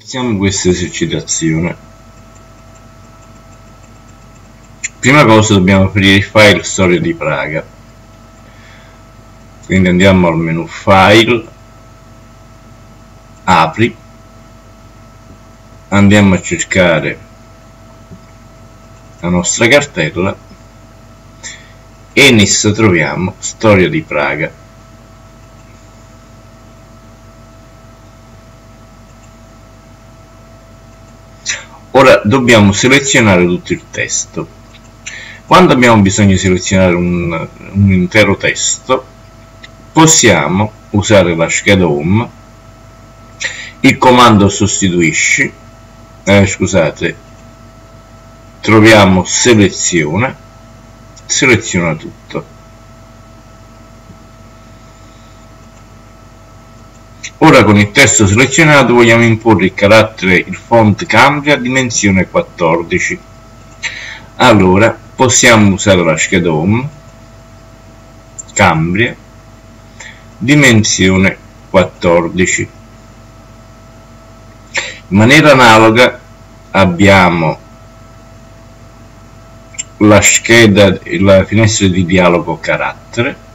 Iniziamo questa esercitazione. Prima cosa dobbiamo aprire il file storia di Praga. Quindi andiamo al menu file, apri, andiamo a cercare la nostra cartella e in essa troviamo storia di Praga. Dobbiamo selezionare tutto il testo. Quando abbiamo bisogno di selezionare un, un intero testo, possiamo usare la scheda home, il comando sostituisci, eh, scusate, troviamo seleziona, seleziona tutto. Ora con il testo selezionato vogliamo imporre il carattere il font cambia dimensione 14. Allora possiamo usare la scheda home cambia dimensione 14. In maniera analoga abbiamo la scheda, la finestra di dialogo carattere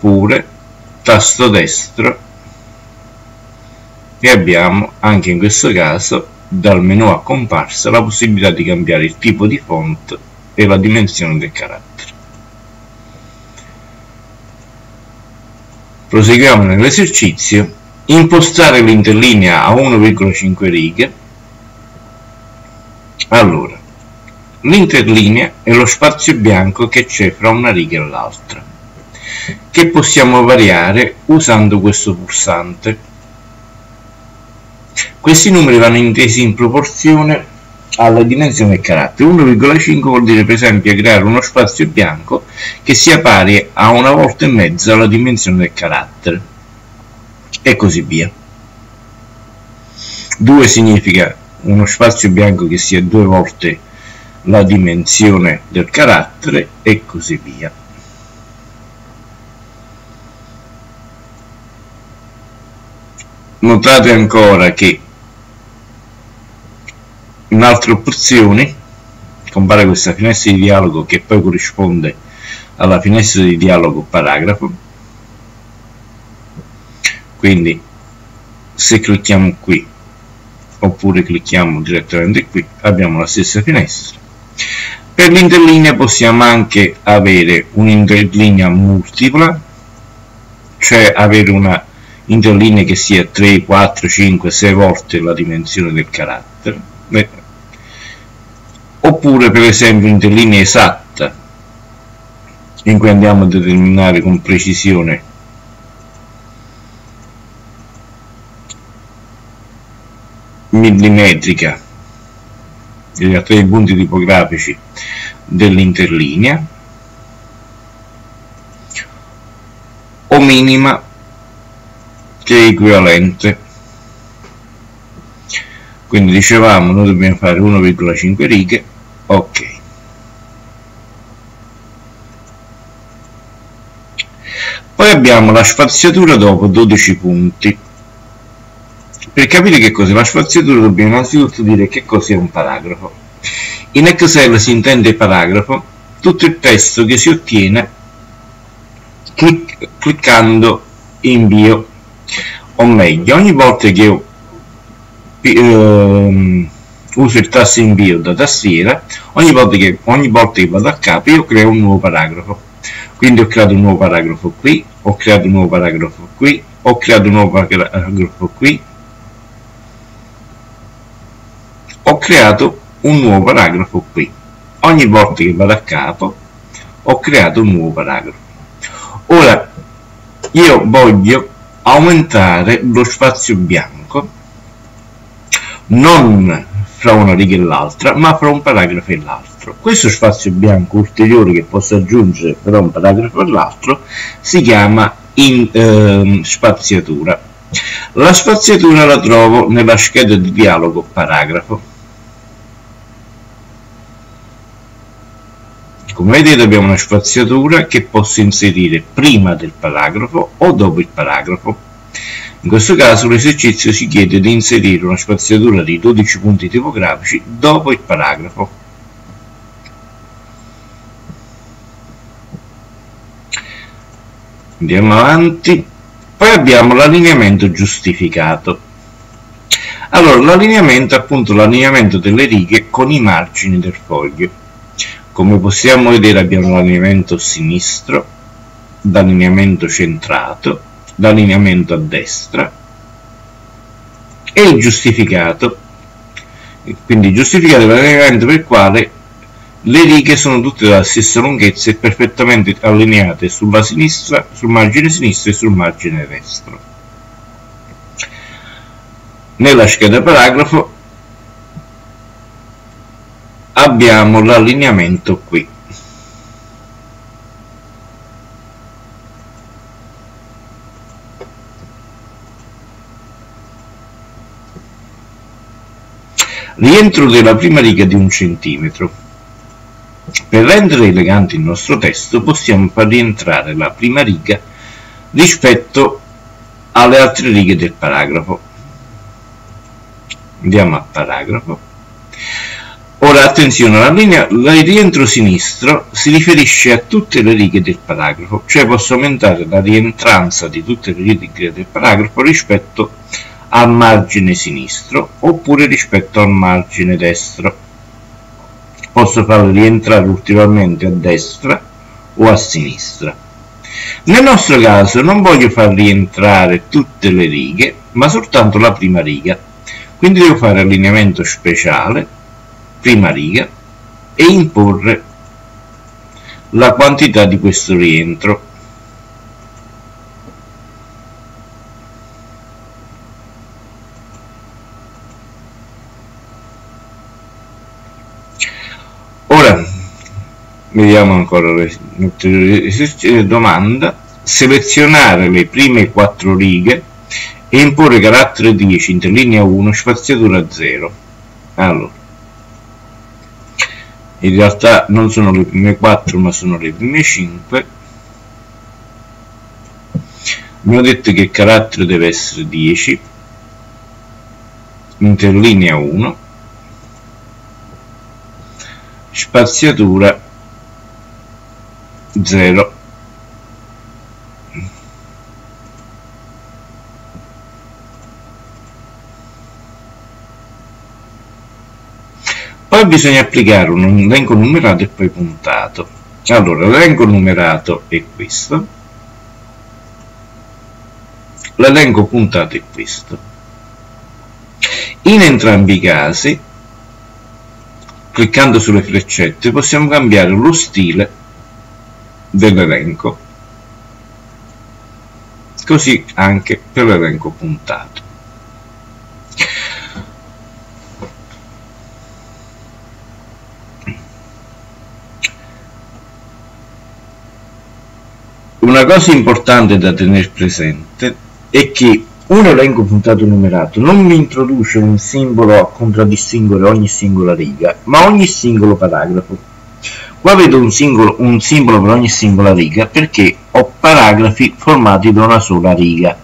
oppure tasto destro e abbiamo anche in questo caso dal menu a comparsa la possibilità di cambiare il tipo di font e la dimensione del carattere. Proseguiamo nell'esercizio. Impostare l'interlinea a 1,5 righe. Allora, l'interlinea è lo spazio bianco che c'è fra una riga e l'altra che possiamo variare usando questo pulsante. Questi numeri vanno intesi in proporzione alla dimensione del carattere. 1,5 vuol dire per esempio creare uno spazio bianco che sia pari a una volta e mezza la dimensione del carattere e così via. 2 significa uno spazio bianco che sia due volte la dimensione del carattere e così via. Notate ancora che in altre opzioni compare questa finestra di dialogo che poi corrisponde alla finestra di dialogo paragrafo. Quindi se clicchiamo qui oppure clicchiamo direttamente qui abbiamo la stessa finestra. Per l'interlinea possiamo anche avere un'interlinea multipla cioè avere una interlinee che sia 3, 4, 5, 6 volte la dimensione del carattere Beh. oppure per esempio interlinea esatta in cui andiamo a determinare con precisione millimetrica gli punti tipografici dell'interlinea o minima che è equivalente. Quindi dicevamo noi dobbiamo fare 1,5 righe ok. Poi abbiamo la spaziatura dopo 12 punti. Per capire che cos'è la spaziatura dobbiamo innanzitutto dire che cos'è un paragrafo. In Excel si intende paragrafo tutto il testo che si ottiene clic cliccando invio o meglio ogni volta che io eh, uso il tasto invio da tastiera ogni volta, che, ogni volta che vado a capo io creo un nuovo paragrafo. Quindi ho creato un nuovo paragrafo qui ho creato un nuovo paragrafo qui ho creato un nuovo paragrafo qui. Ho creato un nuovo paragrafo qui. Ogni volta che vado a capo ho creato un nuovo paragrafo. Ora io voglio aumentare lo spazio bianco non fra una riga e l'altra ma fra un paragrafo e l'altro. Questo spazio bianco ulteriore che posso aggiungere fra un paragrafo e l'altro si chiama in, eh, spaziatura. La spaziatura la trovo nella scheda di dialogo paragrafo come vedete abbiamo una spaziatura che posso inserire prima del paragrafo o dopo il paragrafo in questo caso l'esercizio ci chiede di inserire una spaziatura di 12 punti tipografici dopo il paragrafo. Andiamo avanti. Poi abbiamo l'allineamento giustificato. Allora, l'allineamento è appunto l'allineamento delle righe con i margini del foglio. Come possiamo vedere abbiamo l'allineamento sinistro, l'allineamento centrato, l'allineamento a destra e il giustificato quindi giustificato l'allineamento per il quale le righe sono tutte della stessa lunghezza e perfettamente allineate sulla sinistra, sul margine sinistro e sul margine destro. Nella scheda paragrafo abbiamo l'allineamento qui. rientro della prima riga di un centimetro. Per rendere elegante il nostro testo possiamo far rientrare la prima riga rispetto alle altre righe del paragrafo. Andiamo a paragrafo. Ora attenzione, la linea il rientro sinistro si riferisce a tutte le righe del paragrafo, cioè posso aumentare la rientranza di tutte le righe del paragrafo rispetto al margine sinistro oppure rispetto al margine destro. Posso farlo rientrare ulteriormente a destra o a sinistra. Nel nostro caso non voglio far rientrare tutte le righe, ma soltanto la prima riga. Quindi devo fare allineamento speciale, prima riga, e imporre la quantità di questo rientro. vediamo ancora le domanda selezionare le prime quattro righe e imporre carattere 10 interlinea 1 spaziatura 0 allora in realtà non sono le prime 4 ma sono le prime 5 abbiamo detto che il carattere deve essere 10 interlinea 1 spaziatura 0 poi bisogna applicare un elenco numerato e poi puntato. Allora l'elenco numerato è questo. L'elenco puntato è questo. In entrambi i casi cliccando sulle freccette possiamo cambiare lo stile dell'elenco. Così anche per l'elenco puntato una cosa importante da tenere presente è che un elenco puntato numerato non mi introduce un simbolo a contraddistinguere ogni singola riga, ma ogni singolo paragrafo. Qua vedo un, singolo, un simbolo per ogni singola riga perché ho paragrafi formati da una sola riga.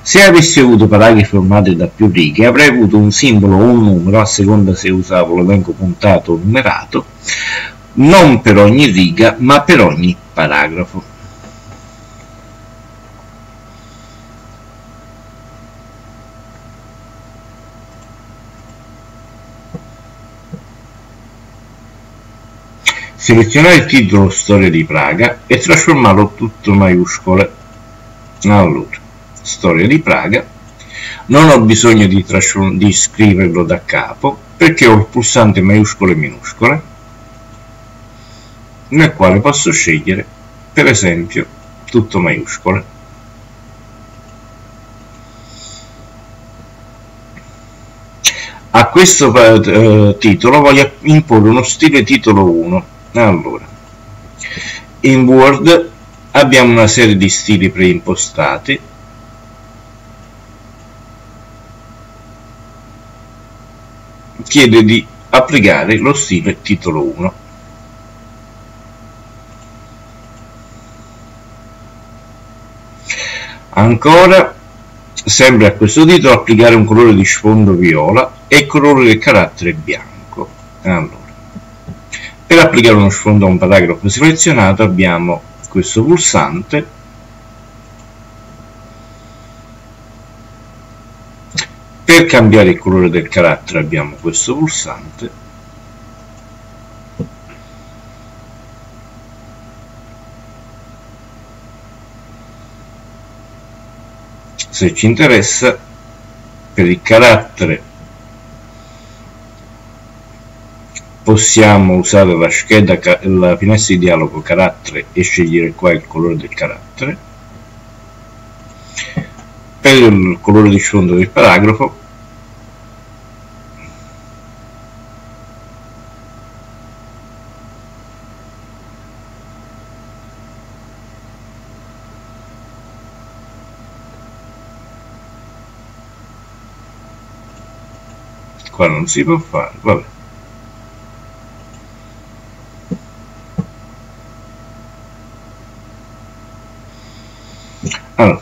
Se avessi avuto paragrafi formati da più righe avrei avuto un simbolo o un numero, a seconda se usavo l'elenco puntato o numerato, non per ogni riga ma per ogni paragrafo. Selezionare il titolo Storia di Praga e trasformarlo tutto in maiuscole. Allora, Storia di Praga. Non ho bisogno di, di scriverlo da capo perché ho il pulsante maiuscole e minuscole nel quale posso scegliere per esempio tutto maiuscole. A questo eh, titolo voglio imporre uno stile titolo 1 allora, in Word abbiamo una serie di stili preimpostati. Chiede di applicare lo stile titolo 1 ancora sempre a questo titolo applicare un colore di sfondo viola e colore del carattere bianco. Allora per applicare uno sfondo a un paragrafo selezionato. Abbiamo questo pulsante. Per cambiare il colore del carattere abbiamo questo pulsante. Se ci interessa per il carattere possiamo usare la scheda la finestra di dialogo carattere e scegliere qua il colore del carattere. Per il colore di sfondo del paragrafo. Qua non si può fare vabbè allora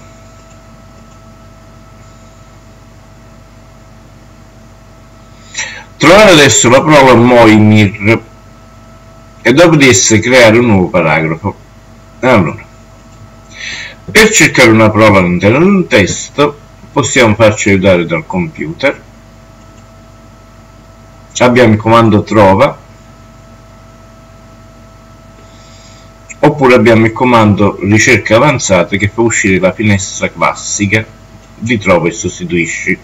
trovare adesso la prova Moimir e dopo di essa creare un nuovo paragrafo. Allora per cercare una prova all'interno di un testo possiamo farci aiutare dal computer. Abbiamo il comando trova. Oppure abbiamo il comando ricerca avanzata che fa uscire la finestra classica. Di trova e sostituisci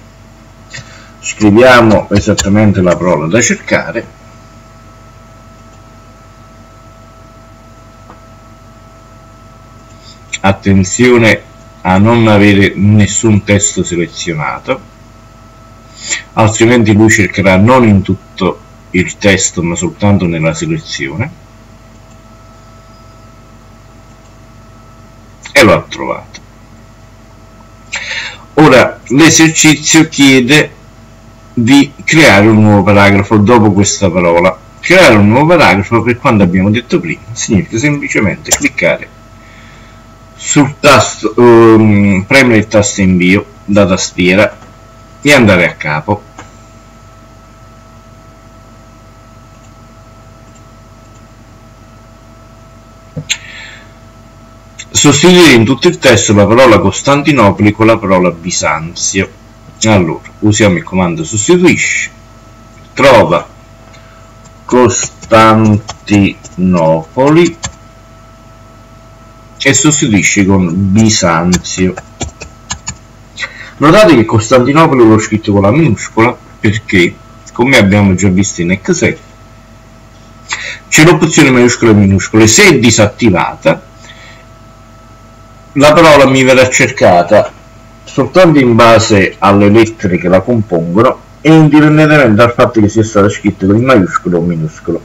scriviamo esattamente la parola da cercare. Attenzione a non avere nessun testo selezionato altrimenti lui cercherà non in tutto il testo ma soltanto nella selezione. E lo ha trovato. Ora l'esercizio chiede di creare un nuovo paragrafo dopo questa parola. Creare un nuovo paragrafo per quanto abbiamo detto prima significa semplicemente cliccare sul tasto um, premere il tasto invio da tastiera e andare a capo. Sostituire in tutto il testo la parola Costantinopoli con la parola Bisanzio allora. Usiamo il comando sostituisci trova Costantinopoli e sostituisci con Bisanzio Notate che Costantinopoli l'ho scritto con la minuscola perché, come abbiamo già visto in Excel, c'è l'opzione minuscola e minuscole. Se è disattivata, la parola mi verrà cercata soltanto in base alle lettere che la compongono e indipendentemente dal fatto che sia stata scritta con maiuscolo o minuscolo.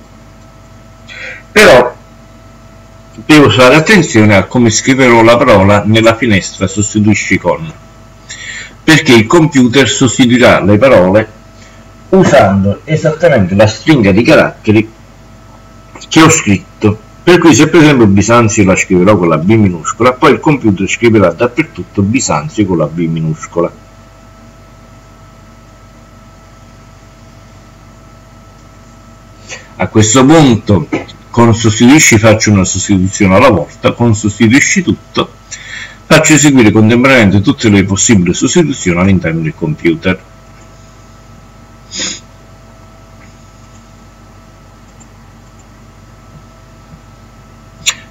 Però devo fare attenzione a come scriverò la parola nella finestra sostituisci con perché il computer sostituirà le parole usando esattamente la stringa di caratteri che ho scritto per cui se per esempio Bisanzio la scriverò con la B minuscola poi il computer scriverà dappertutto Bisanzio con la B minuscola a questo punto con sostituisci faccio una sostituzione alla volta con sostituisci tutto faccio eseguire contemporaneamente tutte le possibili sostituzioni all'interno del computer.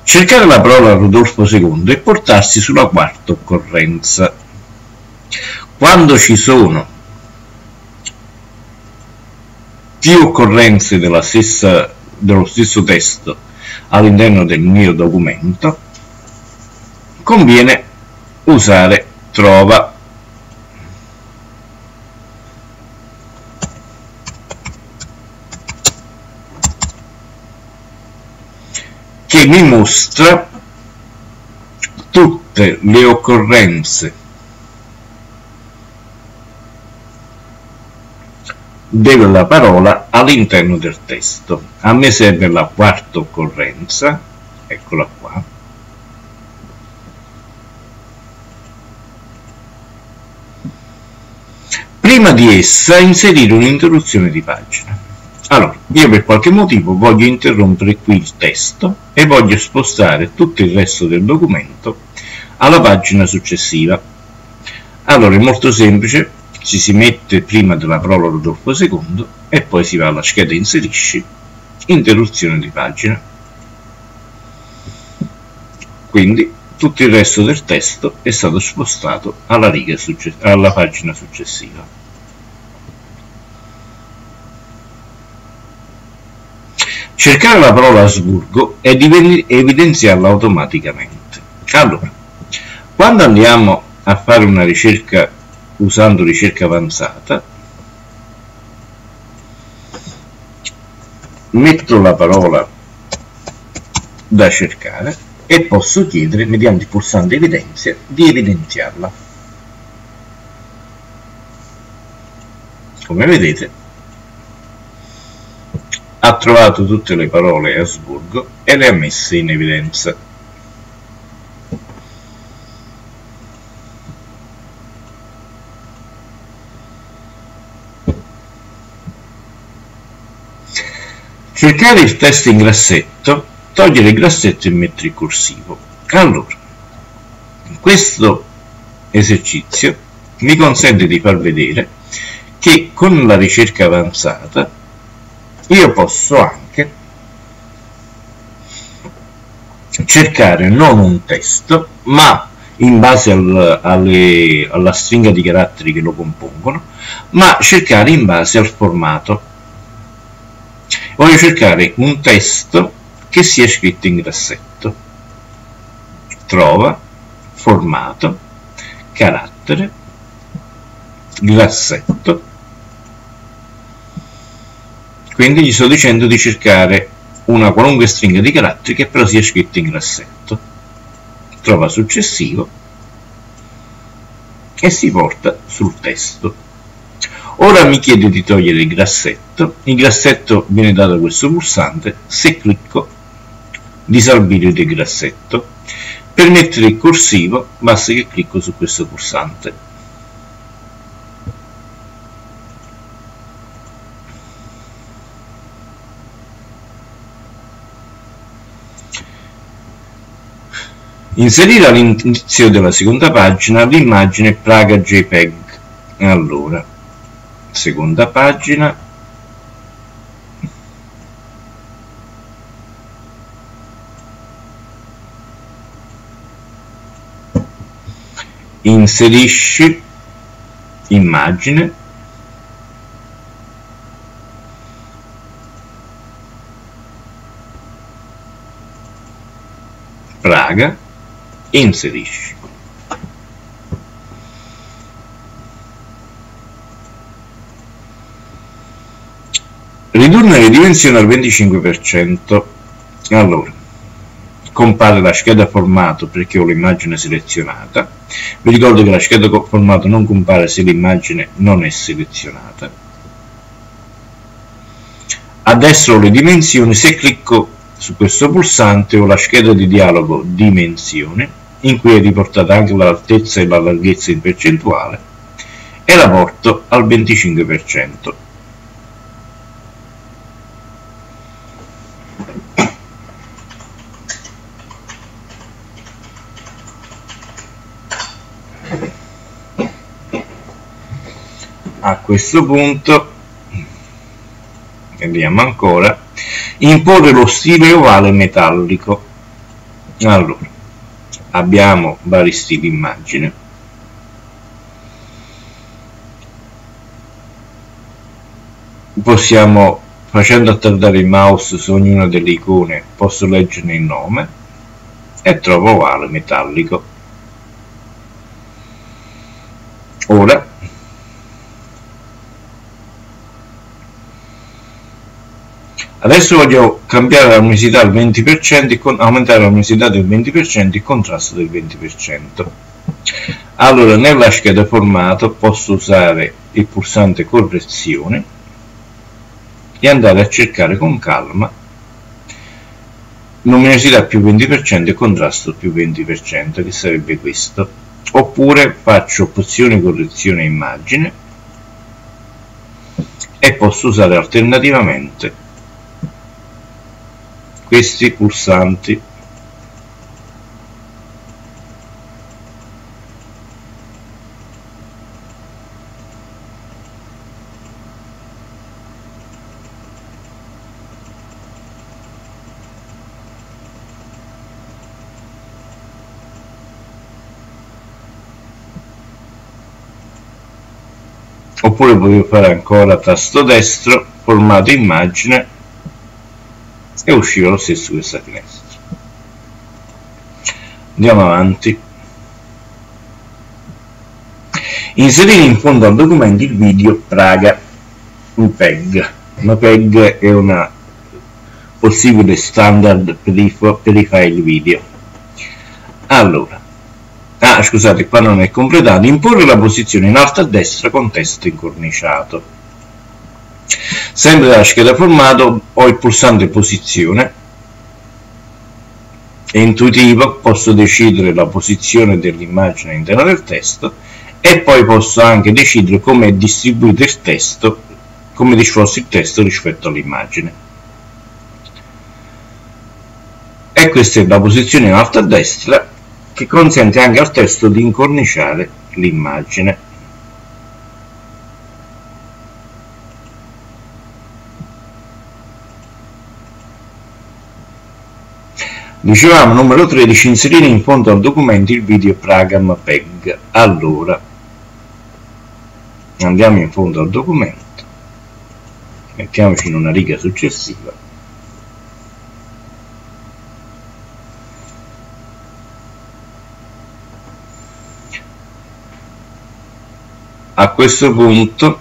Cercare la parola Rodolfo II e portarsi sulla quarta occorrenza. Quando ci sono più occorrenze stessa, dello stesso testo all'interno del mio documento, conviene usare trova mi mostra tutte le occorrenze della parola all'interno del testo. A me serve la quarta occorrenza, eccola qua. Prima di essa inserire un'interruzione di pagina. Allora, io per qualche motivo voglio interrompere qui il testo e voglio spostare tutto il resto del documento alla pagina successiva. Allora, è molto semplice, ci si mette prima della prologo dopo secondo e poi si va alla scheda inserisci, interruzione di pagina. Quindi tutto il resto del testo è stato spostato alla, alla pagina successiva. Cercare la parola Asburgo ed evidenziarla automaticamente. Allora, quando andiamo a fare una ricerca usando ricerca avanzata, metto la parola da cercare e posso chiedere mediante il pulsante evidenzia di evidenziarla. Come vedete ha trovato tutte le parole Asburgo e le ha messe in evidenza. Cercare il testo in grassetto, togliere il grassetto e mettere il corsivo. Allora, questo esercizio mi consente di far vedere che con la ricerca avanzata io posso anche cercare non un testo ma in base al, alle, alla stringa di caratteri che lo compongono ma cercare in base al formato. Voglio cercare un testo che sia scritto in grassetto. Trova formato carattere grassetto quindi gli sto dicendo di cercare una qualunque stringa di caratteri che però sia scritta in grassetto. Trova successivo e si porta sul testo. Ora mi chiede di togliere il grassetto. Il grassetto viene dato da questo pulsante. Se clicco disabilito il grassetto. Per mettere il corsivo basta che clicco su questo pulsante Inserire all'inizio della seconda pagina l'immagine Praga JPEG. Allora, seconda pagina. Inserisci immagine Praga inserisci. Ridurne le dimensioni al 25% allora compare la scheda formato perché ho l'immagine selezionata. Vi ricordo che la scheda formato non compare se l'immagine non è selezionata. Adesso ho le dimensioni se clicco su questo pulsante ho la scheda di dialogo dimensione in cui è riportata anche l'altezza e la larghezza in percentuale e la porto al 25%. A questo punto, vediamo ancora, imporre lo stile ovale metallico. Allora, abbiamo vari stili immagine possiamo facendo attardare il mouse su ognuna delle icone posso leggerne il nome e trovo ovale metallico ora Adesso voglio cambiare la luminosità al 20% e aumentare la luminosità del 20% e il contrasto del 20%. Allora, nella scheda formato posso usare il pulsante correzione e andare a cercare con calma luminosità più 20% e contrasto più 20%, che sarebbe questo. Oppure faccio opzione correzione immagine e posso usare alternativamente questi pulsanti. Oppure potevo fare ancora tasto destro formato immagine e usciva lo stesso questa finestra andiamo avanti. Inserire in fondo al documento il video Praga un PEG. Una PEG è una possibile standard per i, per i file video. Allora ah scusate qua non è completato. Imporre la posizione in alto a destra con testo incorniciato sempre dalla scheda formato ho il pulsante posizione è intuitivo posso decidere la posizione dell'immagine all'interno del testo e poi posso anche decidere come è distribuito il testo come disposto il testo rispetto all'immagine e questa è la posizione in alto a destra che consente anche al testo di incorniciare l'immagine. Dicevamo numero 13, inserire in fondo al documento il video Pragam PEG. Allora, andiamo in fondo al documento, mettiamoci in una riga successiva. A questo punto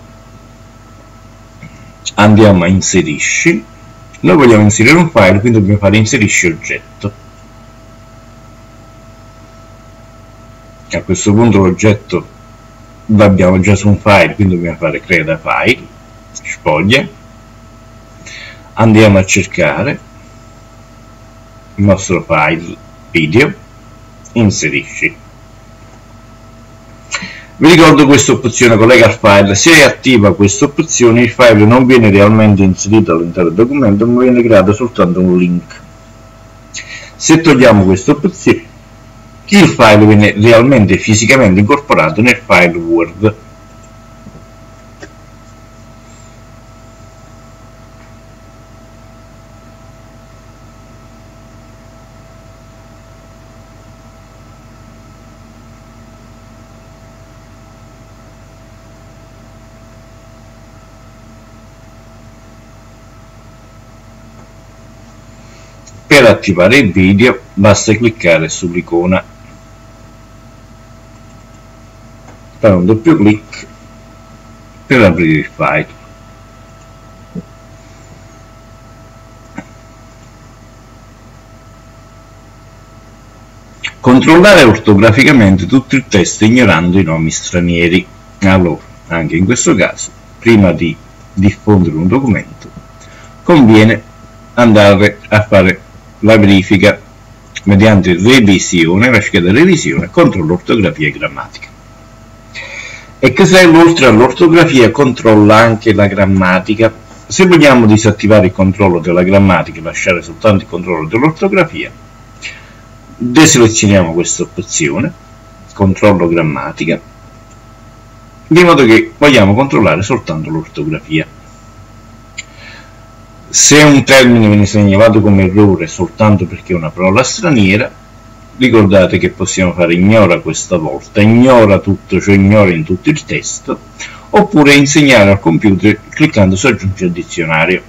andiamo a inserisci noi vogliamo inserire un file quindi dobbiamo fare inserisci oggetto. A questo punto l'oggetto l'abbiamo già su un file quindi dobbiamo fare crea file spoglia andiamo a cercare il nostro file video. Inserisci vi ricordo questa opzione collega al file, se è attiva questa opzione il file non viene realmente inserito all'interno del documento ma viene creato soltanto un link. Se togliamo questa opzione il file viene realmente fisicamente incorporato nel file Word. Per attivare il video basta cliccare sull'icona, fare un doppio clic per aprire il file. Controllare ortograficamente tutto il testo ignorando i nomi stranieri. Allora, anche in questo caso, prima di diffondere un documento, conviene andare a fare la verifica mediante revisione, la scheda revisione, controllo ortografia e grammatica. Excel oltre all'ortografia controlla anche la grammatica. Se vogliamo disattivare il controllo della grammatica e lasciare soltanto il controllo dell'ortografia, deselezioniamo questa opzione, controllo grammatica, di modo che vogliamo controllare soltanto l'ortografia. Se un termine viene segnalato come errore soltanto perché è una parola straniera, ricordate che possiamo fare ignora questa volta, ignora tutto, cioè ignora in tutto il testo, oppure insegnare al computer cliccando su aggiungi al dizionario.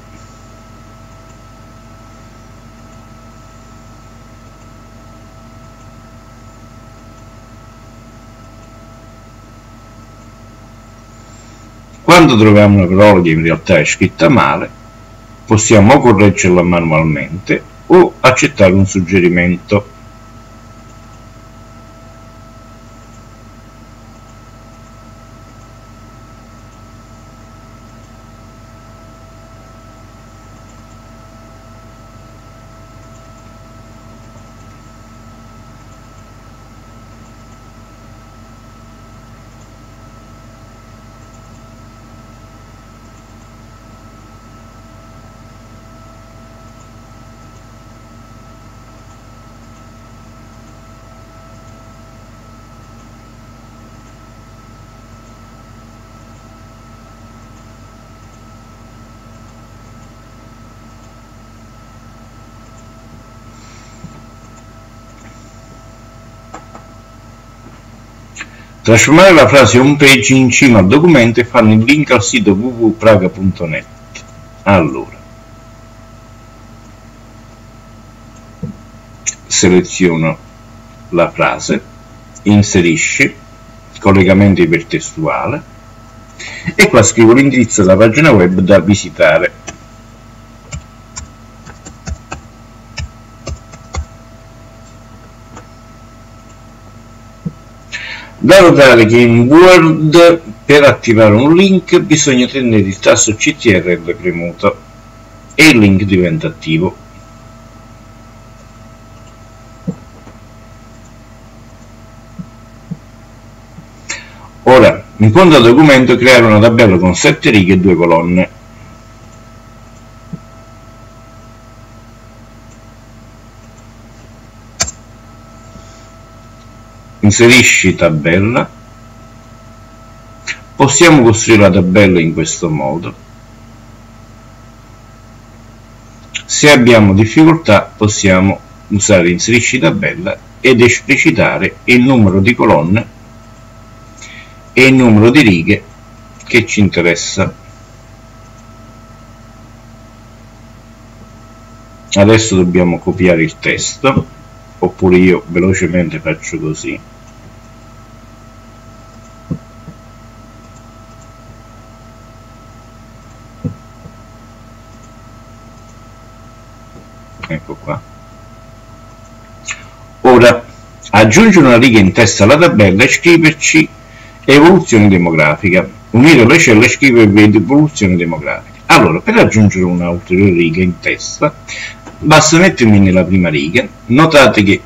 Quando troviamo una parola che in realtà è scritta male, possiamo correggerla manualmente o accettare un suggerimento trasformare la frase home page in cima al documento e fanno il link al sito www.praga.net allora. Seleziono la frase inserisci collegamento ipertestuale e qua scrivo l'indirizzo della pagina web da visitare Da notare che in Word per attivare un link bisogna tenere il tasto CTRL premuto e il link diventa attivo. Ora, in fondo al documento creare una tabella con 7 righe e 2 colonne. Inserisci tabella. Possiamo costruire la tabella in questo modo. Se abbiamo difficoltà possiamo usare inserisci tabella ed esplicitare il numero di colonne e il numero di righe che ci interessa. Adesso dobbiamo copiare il testo oppure io velocemente faccio così ecco qua ora aggiungere una riga in testa alla tabella e scriverci evoluzione demografica. Unire le celle e scrivere evoluzione demografica. Allora per aggiungere una ulteriore riga in testa basta mettermi nella prima riga. Notate che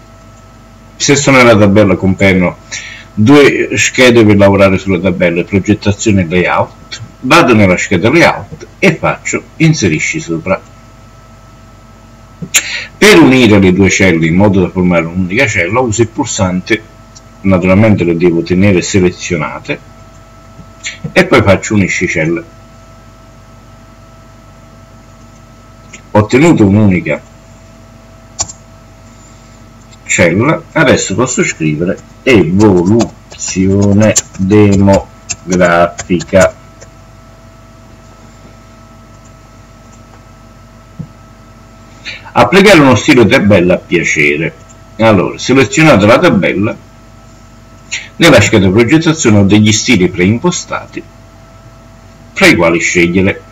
se sono nella tabella compaiono due schede per lavorare sulla tabella progettazione e layout. Vado nella scheda layout e faccio inserisci sopra per unire le due celle in modo da formare un'unica cella uso il pulsante, naturalmente le devo tenere selezionate, e poi faccio unisci celle. Ho ottenuto un'unica cella, adesso posso scrivere evoluzione demografica applicare uno stile tabella a piacere. Allora selezionate la tabella nella scheda progettazione ho degli stili preimpostati fra i quali scegliere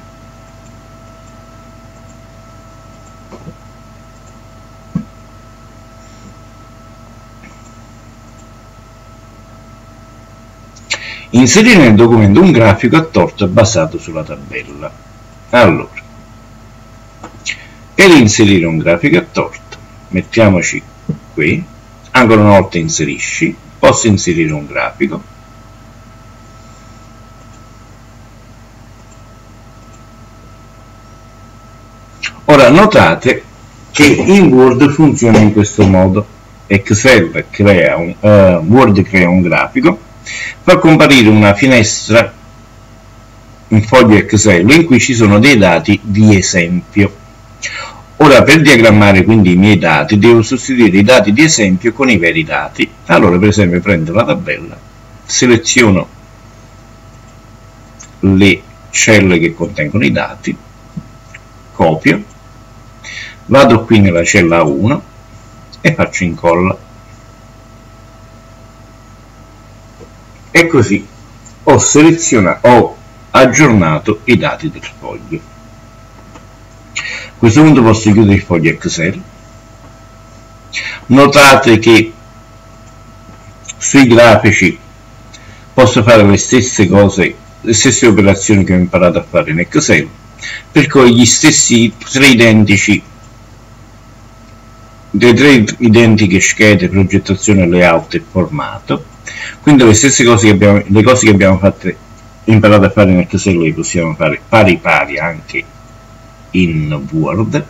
inserire nel documento un grafico a torta basato sulla tabella. Allora ed inserire un grafico a torto. Mettiamoci qui. Ancora una volta inserisci. Posso inserire un grafico. Ora notate che in Word funziona in questo modo. Excel crea un, uh, Word crea un grafico fa comparire una finestra in foglio Excel in cui ci sono dei dati di esempio Ora per diagrammare quindi i miei dati devo sostituire i dati di esempio con i veri dati. Allora per esempio prendo la tabella, seleziono le celle che contengono i dati, copio, vado qui nella cella 1 e faccio incolla. E così ho ho aggiornato i dati del foglio questo punto posso chiudere il foglio Excel notate che sui grafici posso fare le stesse cose le stesse operazioni che ho imparato a fare in Excel per cui gli stessi tre identici le tre identiche schede progettazione layout e formato. Quindi le stesse cose che abbiamo, le cose che abbiamo fatte, imparato a fare in Excel le possiamo fare pari pari anche in Word.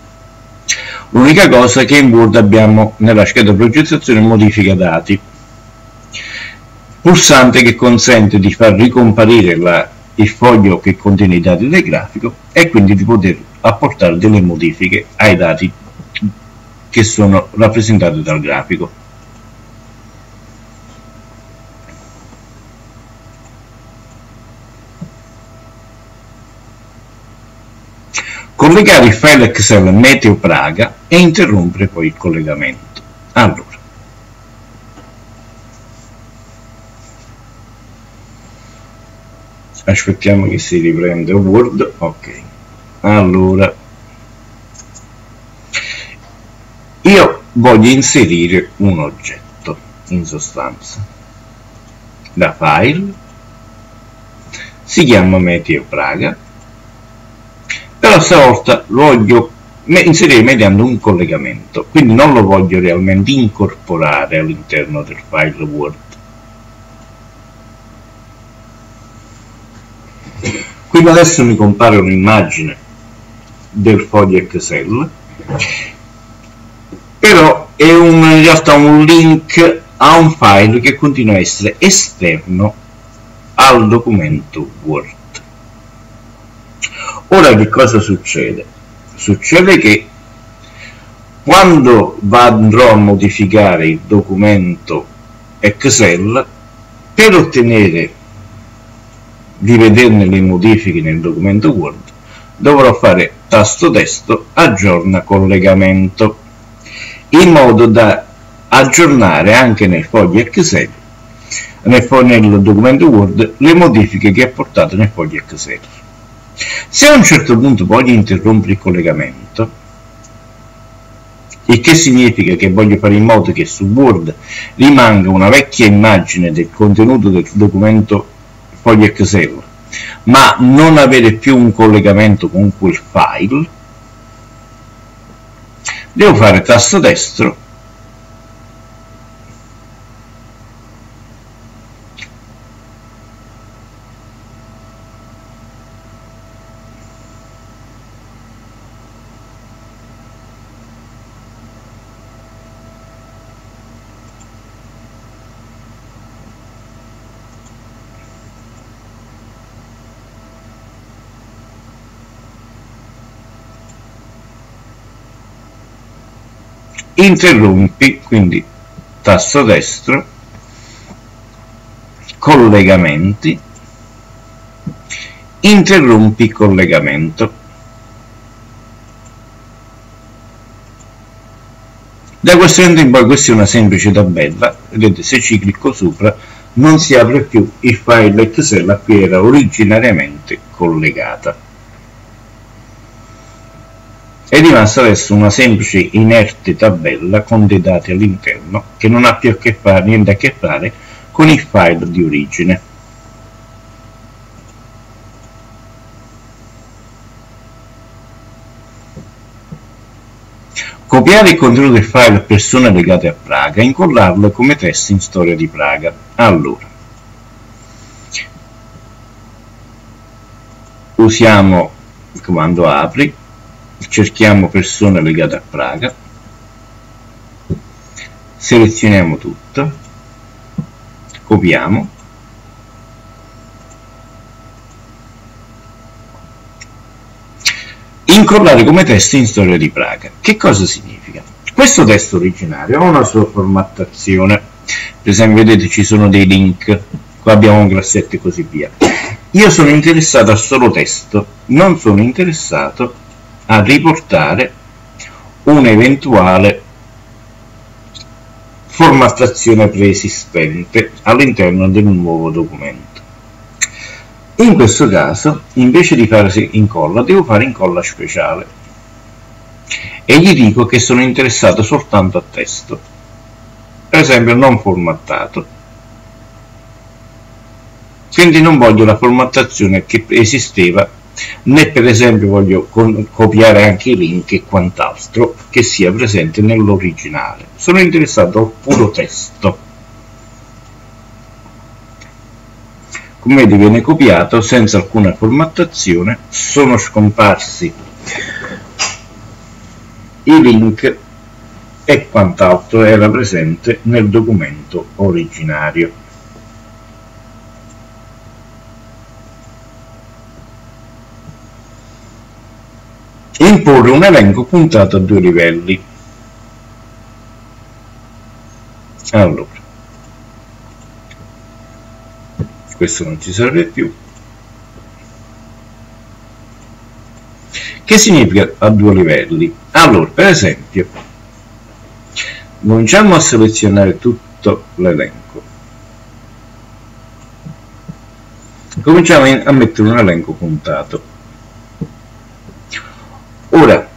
L'unica cosa è che in Word abbiamo nella scheda progettazione modifica dati. Pulsante che consente di far ricomparire la, il foglio che contiene i dati del grafico e quindi di poter apportare delle modifiche ai dati che sono rappresentati dal grafico collegare il file Excel Meteo Praga e interrompere poi il collegamento. Allora, aspettiamo che si riprenda Word, ok. Allora, io voglio inserire un oggetto in sostanza. Da file. Si chiama Meteo Praga però stavolta lo voglio inserire mediante un collegamento quindi non lo voglio realmente incorporare all'interno del file Word quindi adesso mi compare un'immagine del foglio Excel però è un, in realtà un link a un file che continua a essere esterno al documento Word. Ora che cosa succede? Succede che quando andrò a modificare il documento Excel, per ottenere di vederne le modifiche nel documento Word, dovrò fare tasto destro aggiorna collegamento in modo da aggiornare anche nel foglio Excel nel, nel documento Word le modifiche che ha portato nel foglio Excel se a un certo punto voglio interrompere il collegamento il che significa che voglio fare in modo che su Word rimanga una vecchia immagine del contenuto del documento foglio Excel ma non avere più un collegamento con quel file devo fare tasto destro interrompi quindi tasto destro collegamenti interrompi collegamento. Da questo momento in poi questa è una semplice tabella vedete se ci clicco sopra non si apre più il file Excel a cui era originariamente collegata è rimasta adesso una semplice inerte tabella con dei dati all'interno che non ha più a che fare, niente a che fare con il file di origine. Copiare il contenuto del file persone legate a Praga e incollarlo come testo in storia di Praga. Allora, usiamo il comando apri cerchiamo persone legate a Praga. Selezioniamo tutto. Copiamo. Incollare come testo in storia di Praga. Che cosa significa? questo testo originario ha una sua formattazione. Per esempio vedete ci sono dei link. Qua abbiamo un grassetto e così via. Io sono interessato al solo testo. Non sono interessato a riportare un'eventuale formattazione preesistente all'interno del nuovo documento. In questo caso, invece di fare incolla, devo fare incolla speciale e gli dico che sono interessato soltanto a testo, per esempio non formattato. Quindi non voglio la formattazione che esisteva né per esempio voglio copiare anche i link e quant'altro che sia presente nell'originale. Sono interessato al puro testo. Come vedi viene copiato senza alcuna formattazione sono scomparsi i link e quant'altro era presente nel documento originario imporre un elenco puntato a due livelli. Allora, questo non ci serve più. Che significa a due livelli? Allora, per esempio, cominciamo a selezionare tutto l'elenco. Cominciamo a mettere un elenco puntato. Ora,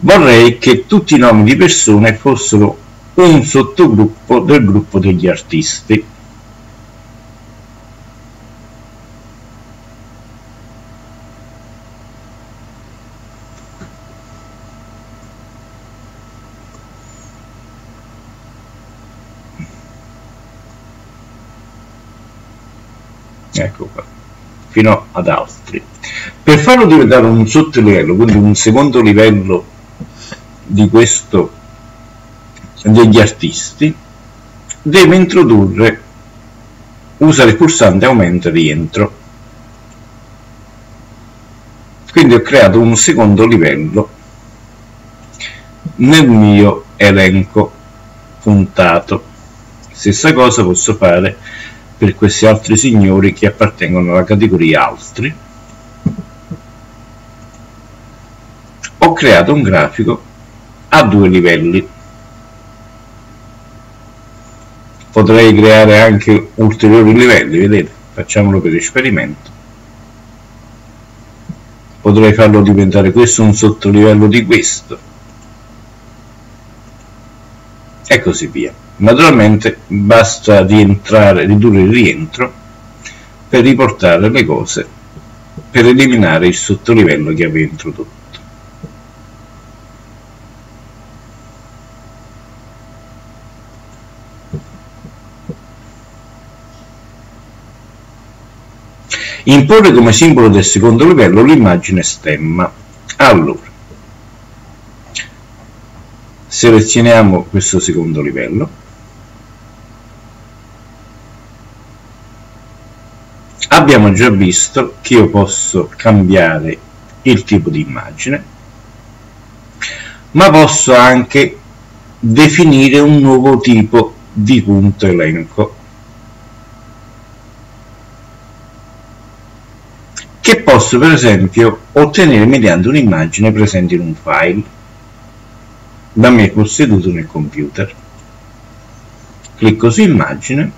vorrei che tutti i nomi di persone fossero un sottogruppo del gruppo degli artisti. Ecco qua, fino ad altri. Per farlo diventare un sottolivello, quindi un secondo livello di questo degli artisti deve introdurre usa il pulsante aumento e rientro. Quindi ho creato un secondo livello nel mio elenco puntato. Stessa cosa posso fare per questi altri signori che appartengono alla categoria altri ho creato un grafico a due livelli. Potrei creare anche ulteriori livelli, vedete? Facciamolo per esperimento. Potrei farlo diventare questo un sottolivello di questo. E così via. Naturalmente basta rientrare, ridurre il rientro per riportare le cose, per eliminare il sottolivello che avevo introdotto. imporre come simbolo del secondo livello l'immagine stemma. Allora, selezioniamo questo secondo livello. Abbiamo già visto che io posso cambiare il tipo di immagine, ma posso anche definire un nuovo tipo di punto elenco che posso per esempio ottenere mediante un'immagine presente in un file da me posseduto nel computer. Clicco su immagine,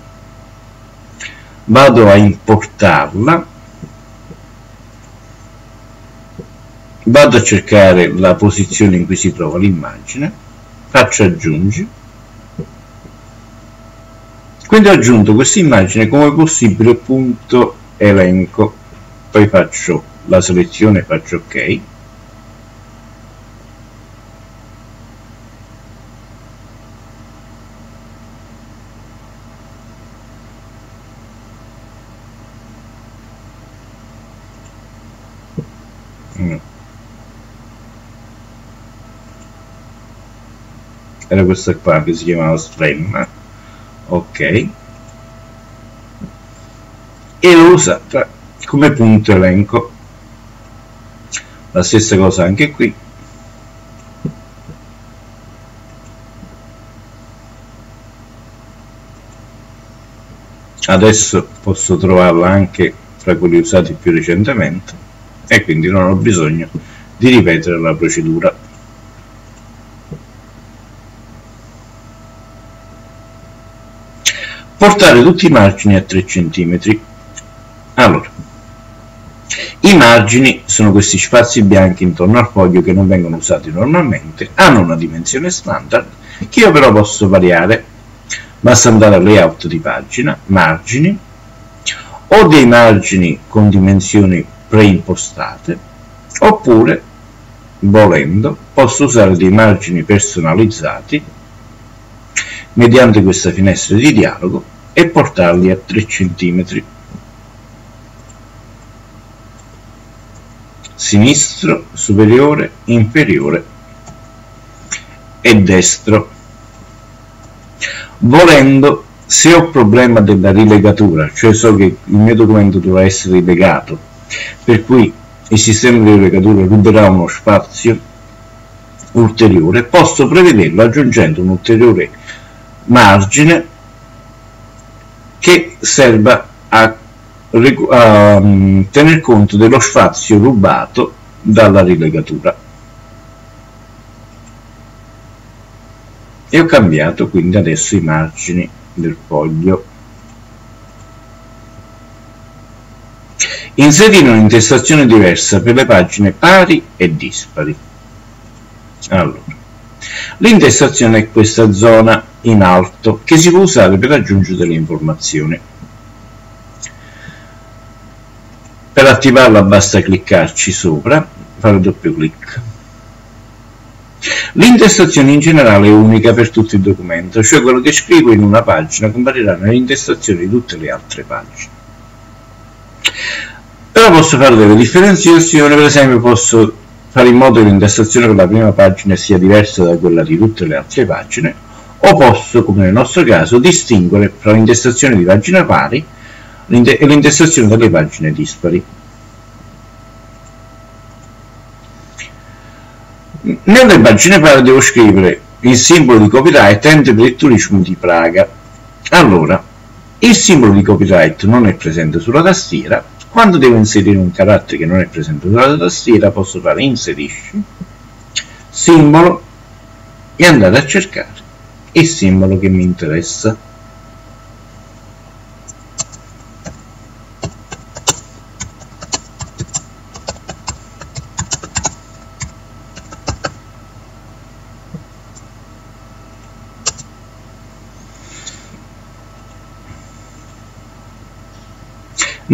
vado a importarla, vado a cercare la posizione in cui si trova l'immagine, faccio aggiungi, quindi ho aggiunto questa immagine come possibile punto elenco. Poi faccio la selezione faccio ok era questa qua che si chiamava stream ok. E l'ho usata come punto elenco. La stessa cosa anche qui. Adesso posso trovarla anche tra quelli usati più recentemente. E quindi non ho bisogno di ripetere la procedura portare tutti i margini a 3 cm allora i margini sono questi spazi bianchi intorno al foglio che non vengono usati normalmente, hanno una dimensione standard che io però posso variare. Basta andare a layout di pagina, margini, o dei margini con dimensioni preimpostate, oppure, volendo, posso usare dei margini personalizzati mediante questa finestra di dialogo e portarli a 3 cm sinistro, superiore, inferiore e destro. Volendo, se ho problema della rilegatura, cioè so che il mio documento dovrà essere rilegato, per cui il sistema di rilegatura ruberà uno spazio, ulteriore posso prevederlo aggiungendo un ulteriore margine che serva a, a um, tener conto dello spazio rubato dalla rilegatura. E ho cambiato quindi adesso i margini del foglio. Inserire un'intestazione diversa per le pagine pari e dispari. Allora l'intestazione è questa zona in alto che si può usare per aggiungere delle informazioni per attivarla basta cliccarci sopra fare doppio clic L'intestazione in generale è unica per tutto il documento, cioè quello che scrivo in una pagina comparirà nell'intestazione di tutte le altre pagine. Però posso fare delle differenziazioni, per esempio posso fare in modo che l'intestazione per la prima pagina sia diversa da quella di tutte le altre pagine, o posso, come nel nostro caso, distinguere tra l'intestazione di pagina pari e l'intestazione delle pagine dispari. Nelle pagine pari devo scrivere il simbolo di copyright Ente per il turismo di Praga. Allora, il simbolo di copyright non è presente sulla tastiera. Quando devo inserire un carattere che non è presente sulla tastiera, posso fare inserisci, simbolo e andare a cercare il simbolo che mi interessa.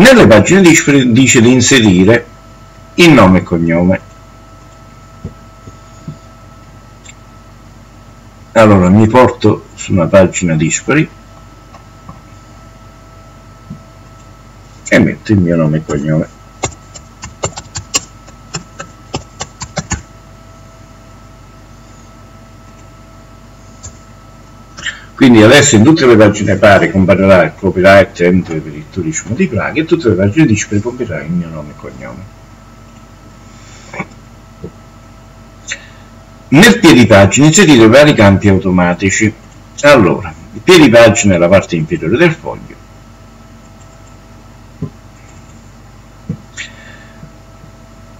Nelle pagine dice di inserire il nome e cognome. Allora mi porto su una pagina dispari e metto il mio nome e cognome. Quindi adesso in tutte le pagine pari comparirà il copyright entry per il turismo di Praga e tutte le pagine dispari comparirà il mio nome e cognome. Nel piedi pagina inserite vari campi automatici. Allora, il piedi pagina è la parte inferiore del foglio.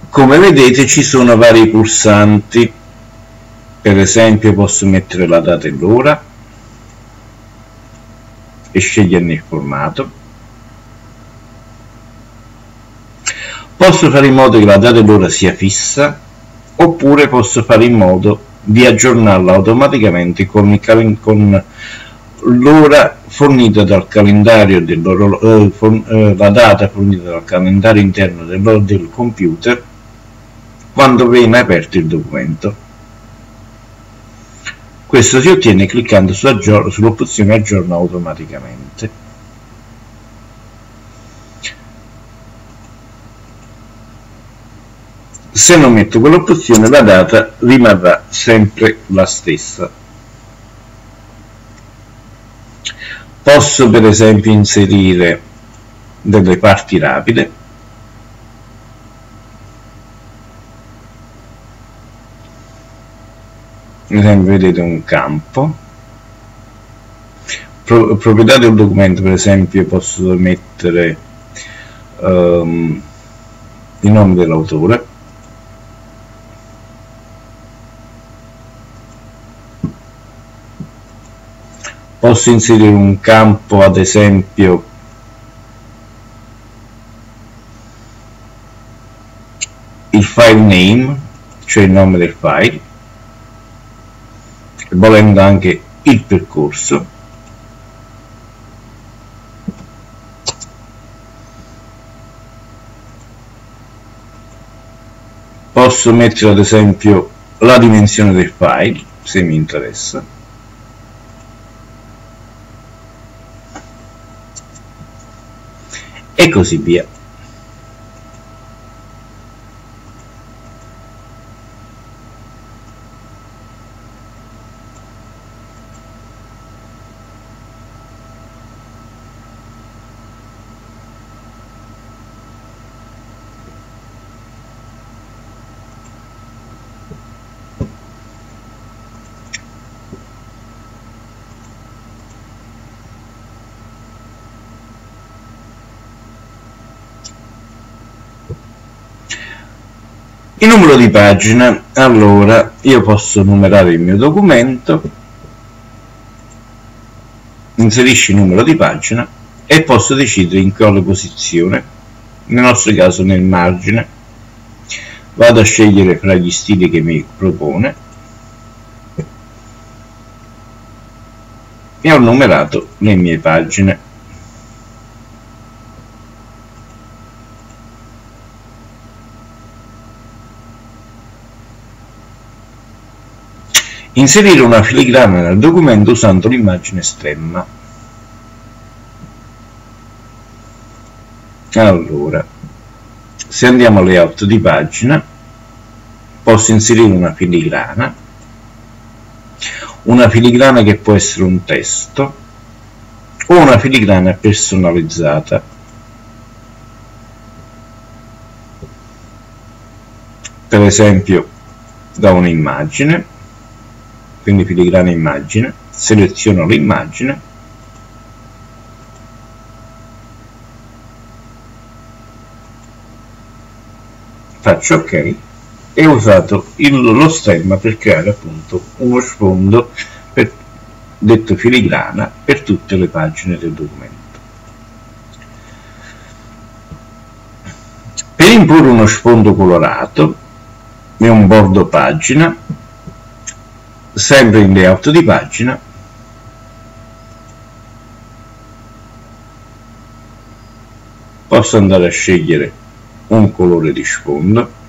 Come vedete ci sono vari pulsanti, per esempio posso mettere la data e l'ora, e sceglierne il formato. Posso fare in modo che la data e l'ora sia fissa oppure posso fare in modo di aggiornarla automaticamente con, con l'ora fornita dal calendario eh, for, eh, la data fornita dal calendario interno del, del computer quando viene aperto il documento. Questo si ottiene cliccando sull'opzione aggiorna automaticamente. Se non metto quell'opzione la data rimarrà sempre la stessa. Posso per esempio inserire delle parti rapide vedete un campo. Pro, proprietà del documento per esempio posso mettere um, il nome dell'autore. Posso inserire un campo ad esempio il file name cioè il nome del file volendo anche il percorso. Posso mettere ad esempio la dimensione del file se mi interessa. E così via numero di pagina allora io posso numerare il mio documento inserisci il numero di pagina e posso decidere in quale posizione nel nostro caso nel margine. Vado a scegliere fra gli stili che mi propone. E ho numerato le mie pagine Inserire una filigrana nel documento usando l'immagine stemma. Allora, se andiamo a layout di pagina, posso inserire una filigrana, una filigrana che può essere un testo o una filigrana personalizzata. Per esempio da un'immagine quindi filigrana immagine. Seleziono l'immagine. Faccio ok. E ho usato il, lo stemma per creare appunto uno sfondo per, detto filigrana per tutte le pagine del documento. Per imporre uno sfondo colorato e un bordo pagina sempre in layout di pagina. Posso andare a scegliere un colore di sfondo.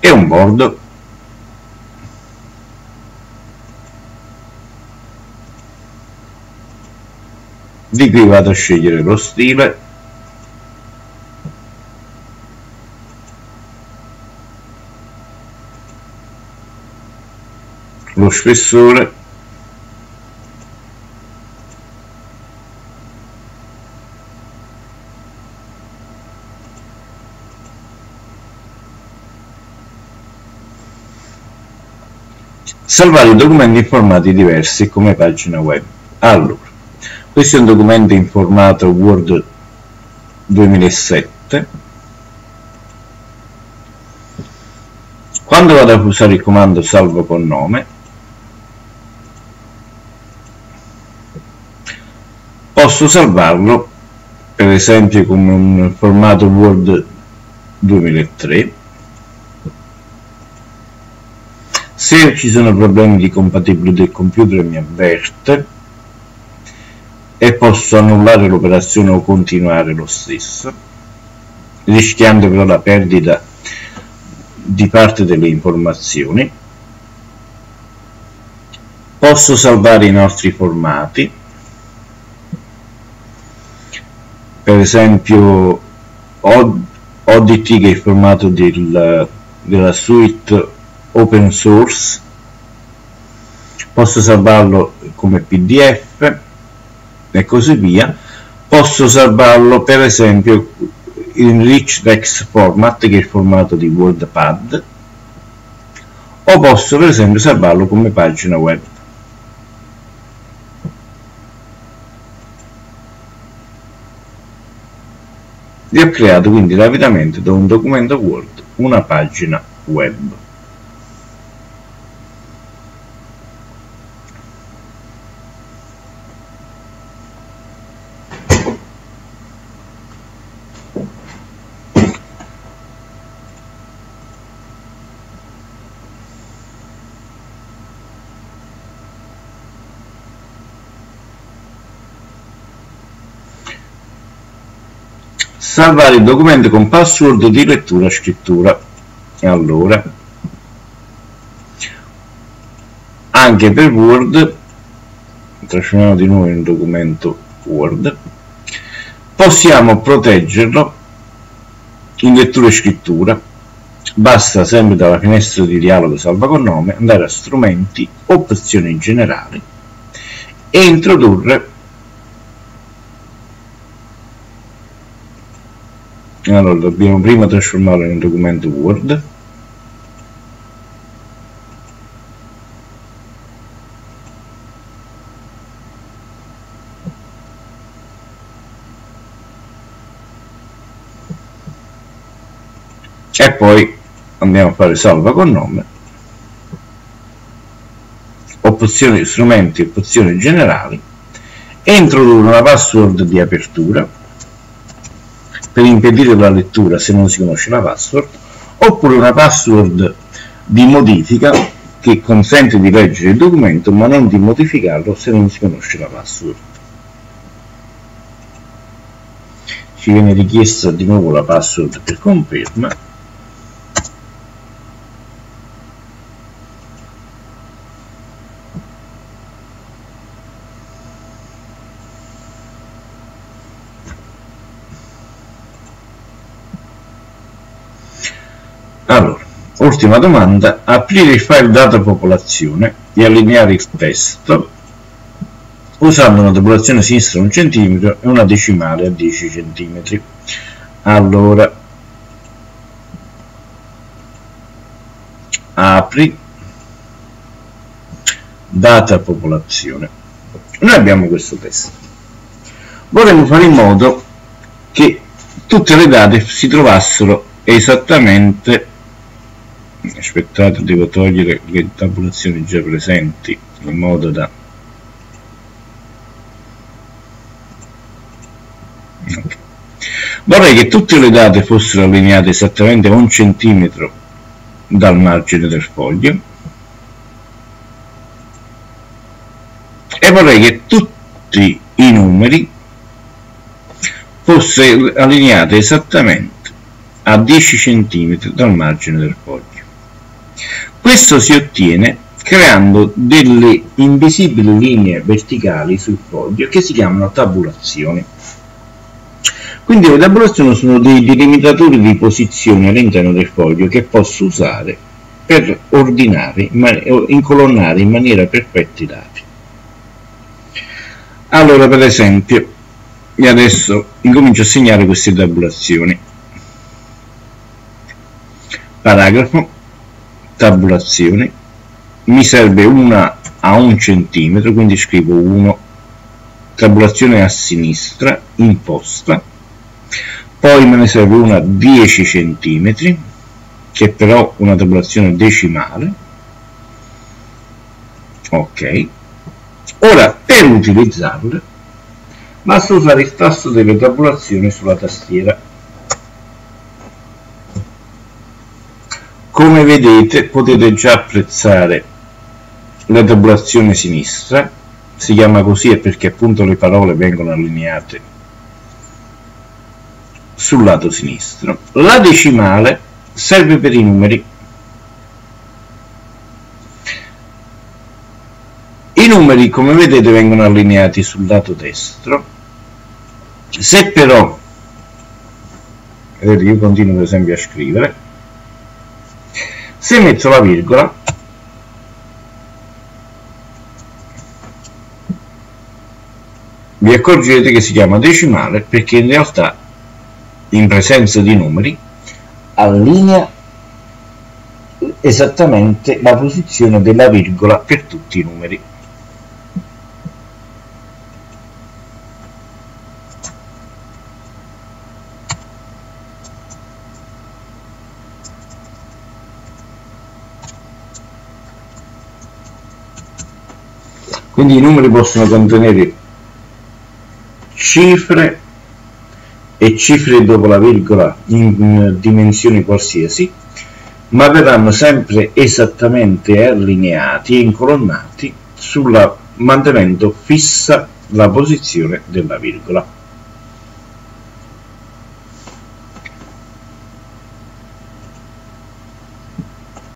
E un bordo. Di qui vado a scegliere lo stile lo spessore. Salvare documenti in formati diversi come pagina web. Allora questo è un documento in formato word 2007 quando vado a usare il comando salvo con nome posso salvarlo per esempio con un formato Word 2003 se ci sono problemi di compatibilità del computer mi avverte e posso annullare l'operazione o continuare lo stesso rischiando però la perdita di parte delle informazioni. Posso salvare i nostri formati per esempio ODT che è il formato del, della suite open source posso salvarlo come pdf e così via. Posso salvarlo per esempio in rich text format che è il formato di wordpad. O posso per esempio salvarlo come pagina web Vi ho creato quindi rapidamente da un documento Word una pagina web. Salvare il documento con password di lettura scrittura. Allora? Anche per Word trasformiamo di nuovo un documento Word possiamo proteggerlo in lettura e scrittura. Basta sempre dalla finestra di dialogo salva con nome andare a strumenti opzioni generali e introdurre allora dobbiamo prima trasformarlo in un documento Word. E poi andiamo a fare salva con nome. Opzioni strumenti opzioni generali. E introdurre una password di apertura per impedire la lettura se non si conosce la password oppure una password di modifica che consente di leggere il documento ma non di modificarlo se non si conosce la password. Ci viene richiesta di nuovo la password per conferma Allora, ultima domanda, aprire il file data popolazione e allineare il testo usando una tabulazione sinistra 1 cm e una decimale a 10 cm. Allora, apri data popolazione. Noi abbiamo questo testo. Vorremmo fare in modo che tutte le date si trovassero esattamente aspettate devo togliere le tabulazioni già presenti in modo da vorrei che tutte le date fossero allineate esattamente a un centimetro dal margine del foglio. E vorrei che tutti i numeri fossero allineati esattamente a 10 cm dal margine del foglio questo si ottiene creando delle invisibili linee verticali sul foglio che si chiamano tabulazioni. Quindi le tabulazioni sono dei delimitatori di posizione all'interno del foglio che posso usare per ordinare, incolonnare in maniera perfetta i dati. Allora, per esempio, io adesso incomincio a segnare queste tabulazioni. Paragrafo tabulazione mi serve una a un centimetro quindi scrivo 1 tabulazione a sinistra imposta. Poi me ne serve una a 10 centimetri che però una tabulazione decimale. Ok. Ora per utilizzarle basta usare il tasto delle tabulazioni sulla tastiera come vedete potete già apprezzare la tabulazione sinistra. Si chiama così perché appunto le parole vengono allineate sul lato sinistro. La decimale serve per i numeri. I numeri come vedete vengono allineati sul lato destro. Se però vedete io continuo per esempio a scrivere se metto la virgola. Vi accorgete che si chiama decimale perché in realtà in presenza di numeri allinea esattamente la posizione della virgola per tutti i numeri quindi i numeri possono contenere cifre e cifre dopo la virgola in dimensioni qualsiasi ma verranno sempre esattamente allineati e incolonnati sulla mantenendo fissa la posizione della virgola